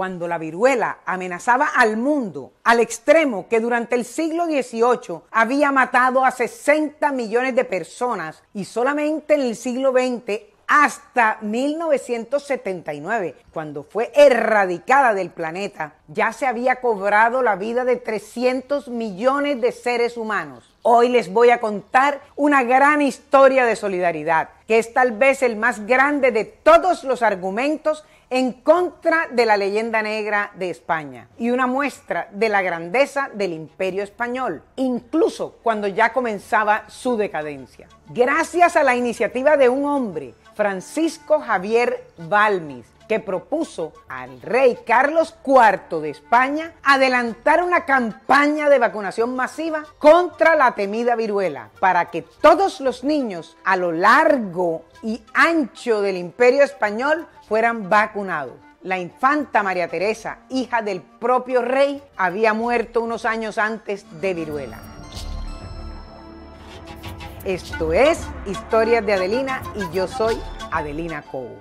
cuando la viruela amenazaba al mundo al extremo que durante el siglo XVIII había matado a 60 millones de personas y solamente en el siglo XX hasta 1979, cuando fue erradicada del planeta, ya se había cobrado la vida de 300 millones de seres humanos. Hoy les voy a contar una gran historia de solidaridad, que es tal vez el más grande de todos los argumentos en contra de la leyenda negra de España y una muestra de la grandeza del imperio español, incluso cuando ya comenzaba su decadencia. Gracias a la iniciativa de un hombre, Francisco Javier Balmis, que propuso al rey Carlos IV de España adelantar una campaña de vacunación masiva contra la temida viruela, para que todos los niños a lo largo y ancho del imperio español fueran vacunados. La infanta María Teresa, hija del propio rey, había muerto unos años antes de viruela. Esto es Historias de Adelina y yo soy Adelina Cobo.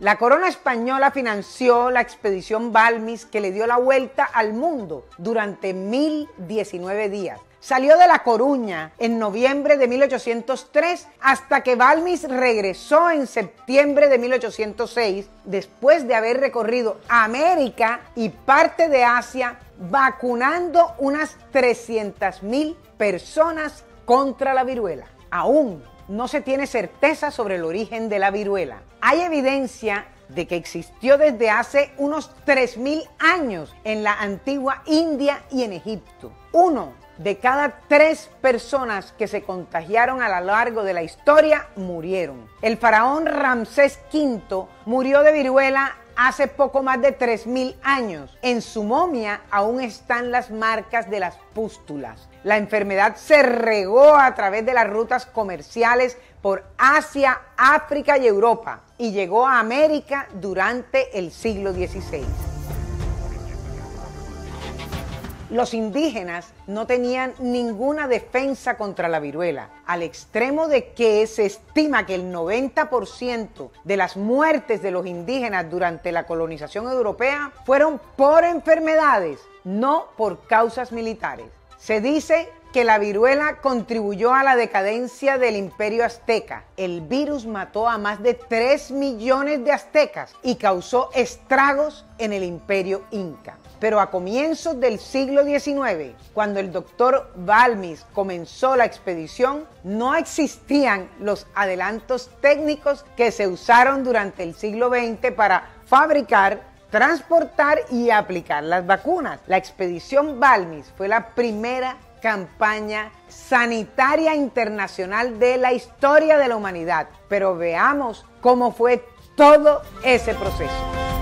La corona española financió la expedición Balmis que le dio la vuelta al mundo durante 1019 días. Salió de La Coruña en noviembre de 1803 hasta que Balmis regresó en septiembre de 1806 después de haber recorrido América y parte de Asia vacunando unas 300.000 personas contra la viruela. Aún no se tiene certeza sobre el origen de la viruela. Hay evidencia de que existió desde hace unos 3.000 años en la antigua India y en Egipto. Uno de cada tres personas que se contagiaron a lo largo de la historia murieron. El faraón Ramsés V murió de viruela hace poco más de 3.000 años. En su momia aún están las marcas de las pústulas. La enfermedad se regó a través de las rutas comerciales por Asia, África y Europa y llegó a América durante el siglo XVI los indígenas no tenían ninguna defensa contra la viruela, al extremo de que se estima que el 90% de las muertes de los indígenas durante la colonización europea fueron por enfermedades, no por causas militares. Se dice que la viruela contribuyó a la decadencia del imperio azteca. El virus mató a más de 3 millones de aztecas y causó estragos en el imperio inca. Pero a comienzos del siglo XIX, cuando el doctor Balmis comenzó la expedición, no existían los adelantos técnicos que se usaron durante el siglo XX para fabricar transportar y aplicar las vacunas. La expedición Balmis fue la primera campaña sanitaria internacional de la historia de la humanidad. Pero veamos cómo fue todo ese proceso.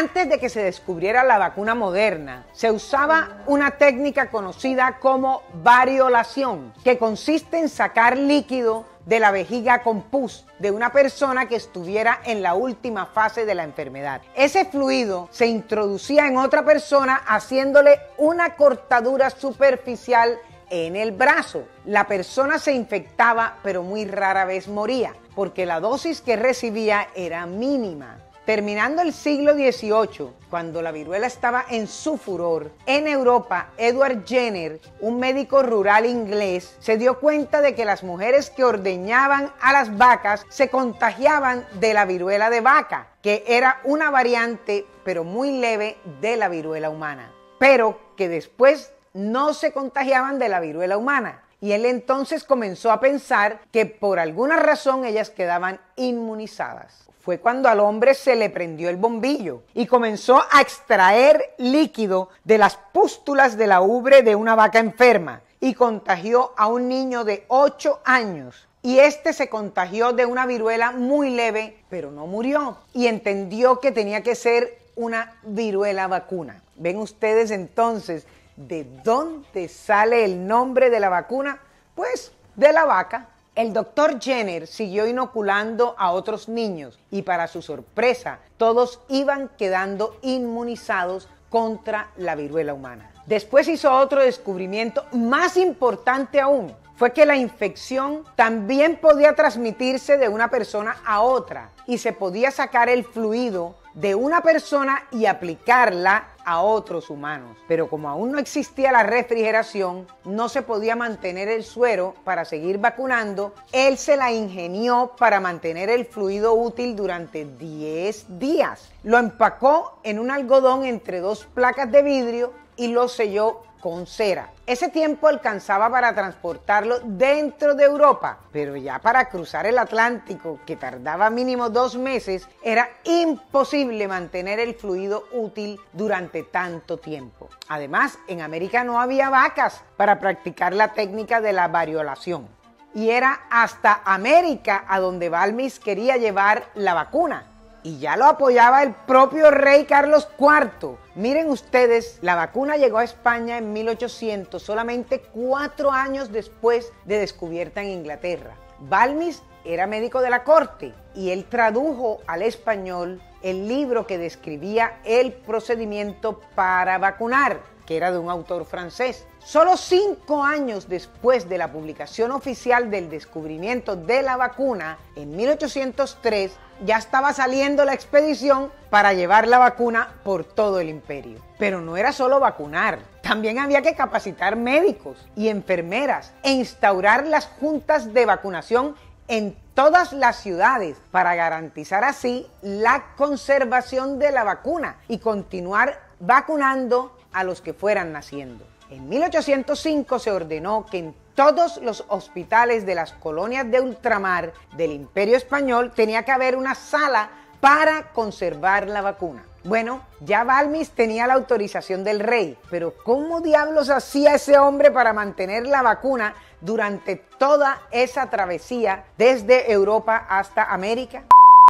Antes de que se descubriera la vacuna moderna, se usaba una técnica conocida como variolación, que consiste en sacar líquido de la vejiga con pus de una persona que estuviera en la última fase de la enfermedad. Ese fluido se introducía en otra persona haciéndole una cortadura superficial en el brazo. La persona se infectaba, pero muy rara vez moría, porque la dosis que recibía era mínima. Terminando el siglo XVIII, cuando la viruela estaba en su furor, en Europa, Edward Jenner, un médico rural inglés, se dio cuenta de que las mujeres que ordeñaban a las vacas se contagiaban de la viruela de vaca, que era una variante, pero muy leve, de la viruela humana, pero que después no se contagiaban de la viruela humana. Y él entonces comenzó a pensar que por alguna razón ellas quedaban inmunizadas fue cuando al hombre se le prendió el bombillo y comenzó a extraer líquido de las pústulas de la ubre de una vaca enferma y contagió a un niño de 8 años. Y este se contagió de una viruela muy leve, pero no murió. Y entendió que tenía que ser una viruela vacuna. ¿Ven ustedes entonces de dónde sale el nombre de la vacuna? Pues de la vaca. El doctor Jenner siguió inoculando a otros niños y para su sorpresa todos iban quedando inmunizados contra la viruela humana. Después hizo otro descubrimiento más importante aún. Fue que la infección también podía transmitirse de una persona a otra y se podía sacar el fluido de una persona y aplicarla a otros humanos. Pero como aún no existía la refrigeración, no se podía mantener el suero para seguir vacunando, él se la ingenió para mantener el fluido útil durante 10 días. Lo empacó en un algodón entre dos placas de vidrio y lo selló con cera. Ese tiempo alcanzaba para transportarlo dentro de Europa, pero ya para cruzar el Atlántico, que tardaba mínimo dos meses, era imposible mantener el fluido útil durante tanto tiempo. Además, en América no había vacas para practicar la técnica de la variolación. Y era hasta América a donde Balmis quería llevar la vacuna y ya lo apoyaba el propio rey Carlos IV. Miren ustedes, la vacuna llegó a España en 1800, solamente cuatro años después de descubierta en Inglaterra. Balmis era médico de la corte y él tradujo al español el libro que describía el procedimiento para vacunar, que era de un autor francés. Solo cinco años después de la publicación oficial del descubrimiento de la vacuna, en 1803, ya estaba saliendo la expedición para llevar la vacuna por todo el imperio. Pero no era solo vacunar, también había que capacitar médicos y enfermeras e instaurar las juntas de vacunación en todas las ciudades para garantizar así la conservación de la vacuna y continuar vacunando a los que fueran naciendo. En 1805 se ordenó que en todos los hospitales de las colonias de ultramar del Imperio Español tenía que haber una sala para conservar la vacuna. Bueno, ya Balmis tenía la autorización del rey, pero ¿cómo diablos hacía ese hombre para mantener la vacuna durante toda esa travesía desde Europa hasta América?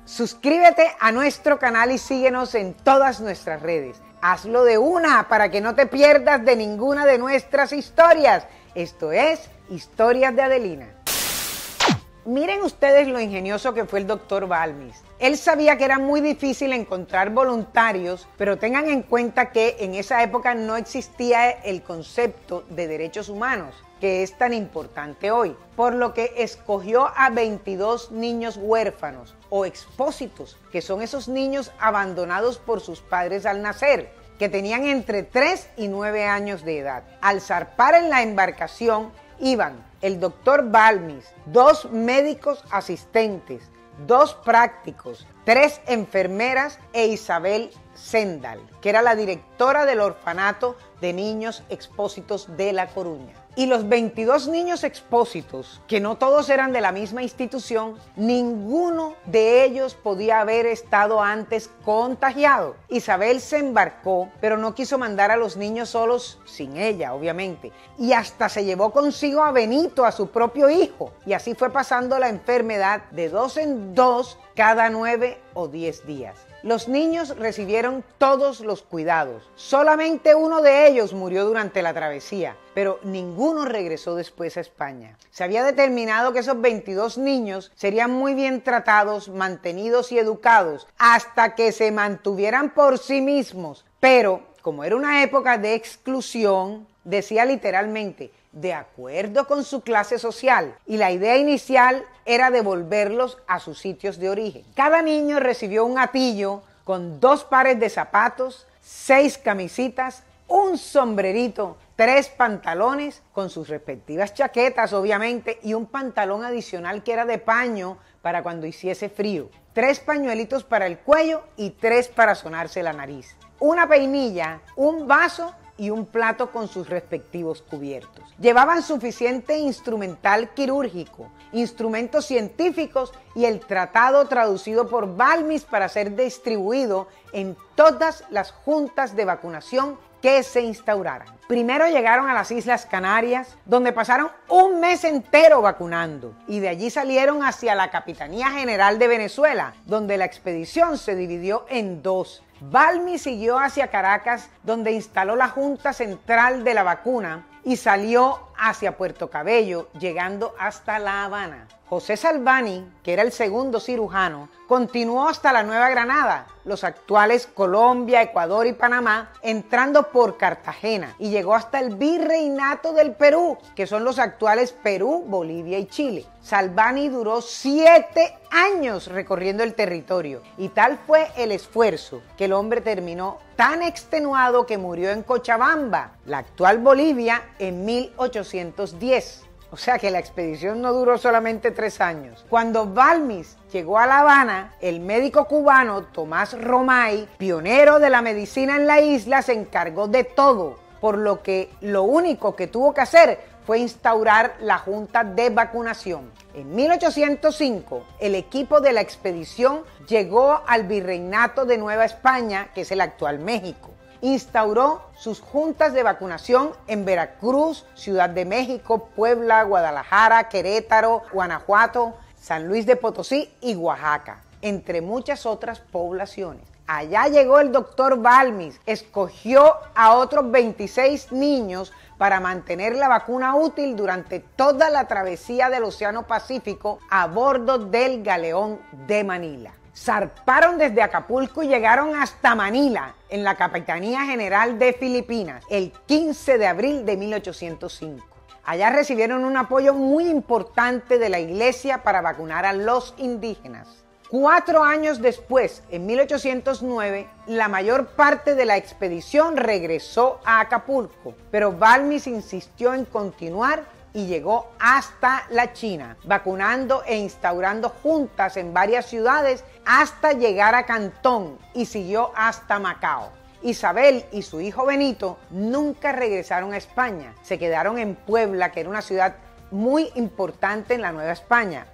Suscríbete a nuestro canal y síguenos en todas nuestras redes. Hazlo de una para que no te pierdas de ninguna de nuestras historias. Esto es Historias de Adelina. Miren ustedes lo ingenioso que fue el doctor Balmis. Él sabía que era muy difícil encontrar voluntarios, pero tengan en cuenta que en esa época no existía el concepto de derechos humanos que es tan importante hoy, por lo que escogió a 22 niños huérfanos o expósitos, que son esos niños abandonados por sus padres al nacer, que tenían entre 3 y 9 años de edad. Al zarpar en la embarcación iban el doctor Balmis, dos médicos asistentes, dos prácticos, tres enfermeras e Isabel Sendal, que era la directora del orfanato de niños expósitos de La Coruña. Y los 22 niños expósitos, que no todos eran de la misma institución, ninguno de ellos podía haber estado antes contagiado. Isabel se embarcó, pero no quiso mandar a los niños solos sin ella, obviamente. Y hasta se llevó consigo a Benito, a su propio hijo. Y así fue pasando la enfermedad de dos en dos cada nueve o diez días. Los niños recibieron todos los cuidados. Solamente uno de ellos murió durante la travesía, pero ninguno regresó después a España. Se había determinado que esos 22 niños serían muy bien tratados, mantenidos y educados hasta que se mantuvieran por sí mismos. Pero, como era una época de exclusión, decía literalmente, de acuerdo con su clase social y la idea inicial era devolverlos a sus sitios de origen. Cada niño recibió un atillo con dos pares de zapatos, seis camisitas, un sombrerito, tres pantalones con sus respectivas chaquetas obviamente y un pantalón adicional que era de paño para cuando hiciese frío, tres pañuelitos para el cuello y tres para sonarse la nariz, una peinilla, un vaso y un plato con sus respectivos cubiertos. Llevaban suficiente instrumental quirúrgico, instrumentos científicos y el tratado traducido por Balmis para ser distribuido en todas las juntas de vacunación que se instauraran. Primero llegaron a las Islas Canarias, donde pasaron un mes entero vacunando, y de allí salieron hacia la Capitanía General de Venezuela, donde la expedición se dividió en dos. Balmi siguió hacia Caracas, donde instaló la Junta Central de la Vacuna y salió hacia Puerto Cabello, llegando hasta La Habana. José Salvani, que era el segundo cirujano, continuó hasta la Nueva Granada, los actuales Colombia, Ecuador y Panamá, entrando por Cartagena y llegó hasta el Virreinato del Perú, que son los actuales Perú, Bolivia y Chile. Salvani duró siete años recorriendo el territorio y tal fue el esfuerzo que el hombre terminó tan extenuado que murió en Cochabamba, la actual Bolivia, en 1810. O sea que la expedición no duró solamente tres años. Cuando Balmis llegó a La Habana, el médico cubano Tomás Romay, pionero de la medicina en la isla, se encargó de todo, por lo que lo único que tuvo que hacer fue instaurar la Junta de Vacunación. En 1805, el equipo de la expedición llegó al Virreinato de Nueva España, que es el actual México instauró sus juntas de vacunación en Veracruz, Ciudad de México, Puebla, Guadalajara, Querétaro, Guanajuato, San Luis de Potosí y Oaxaca, entre muchas otras poblaciones. Allá llegó el doctor Balmis, escogió a otros 26 niños para mantener la vacuna útil durante toda la travesía del Océano Pacífico a bordo del galeón de Manila zarparon desde Acapulco y llegaron hasta Manila, en la Capitanía General de Filipinas, el 15 de abril de 1805. Allá recibieron un apoyo muy importante de la iglesia para vacunar a los indígenas. Cuatro años después, en 1809, la mayor parte de la expedición regresó a Acapulco, pero Balmis insistió en continuar y llegó hasta la China, vacunando e instaurando juntas en varias ciudades hasta llegar a Cantón y siguió hasta Macao. Isabel y su hijo Benito nunca regresaron a España, se quedaron en Puebla, que era una ciudad muy importante en la Nueva España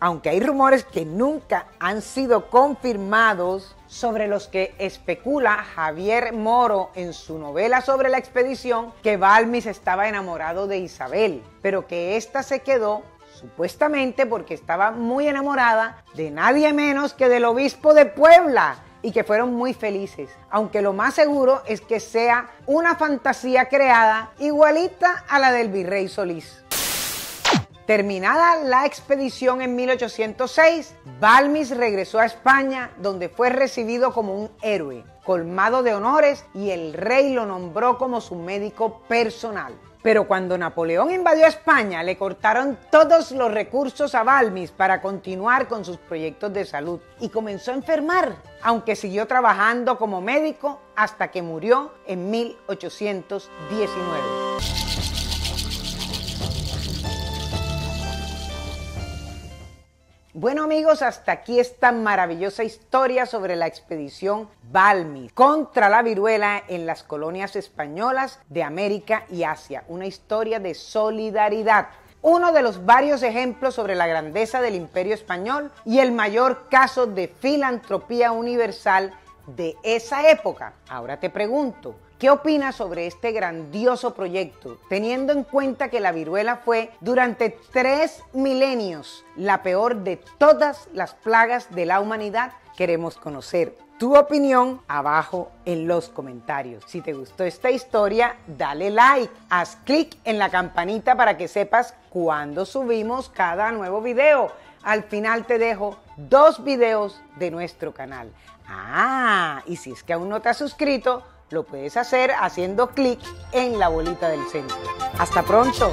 aunque hay rumores que nunca han sido confirmados sobre los que especula Javier Moro en su novela sobre la expedición que Balmis estaba enamorado de Isabel, pero que ésta se quedó supuestamente porque estaba muy enamorada de nadie menos que del obispo de Puebla y que fueron muy felices, aunque lo más seguro es que sea una fantasía creada igualita a la del virrey Solís. Terminada la expedición en 1806, Balmis regresó a España donde fue recibido como un héroe, colmado de honores y el rey lo nombró como su médico personal. Pero cuando Napoleón invadió España, le cortaron todos los recursos a Balmis para continuar con sus proyectos de salud y comenzó a enfermar, aunque siguió trabajando como médico hasta que murió en 1819. Bueno amigos, hasta aquí esta maravillosa historia sobre la expedición Balmi contra la viruela en las colonias españolas de América y Asia. Una historia de solidaridad. Uno de los varios ejemplos sobre la grandeza del imperio español y el mayor caso de filantropía universal de esa época. Ahora te pregunto, ¿Qué opinas sobre este grandioso proyecto, teniendo en cuenta que la viruela fue durante tres milenios la peor de todas las plagas de la humanidad? Queremos conocer tu opinión abajo en los comentarios. Si te gustó esta historia, dale like, haz clic en la campanita para que sepas cuando subimos cada nuevo video. Al final te dejo dos videos de nuestro canal. Ah, y si es que aún no te has suscrito, lo puedes hacer haciendo clic en la bolita del centro. Hasta pronto.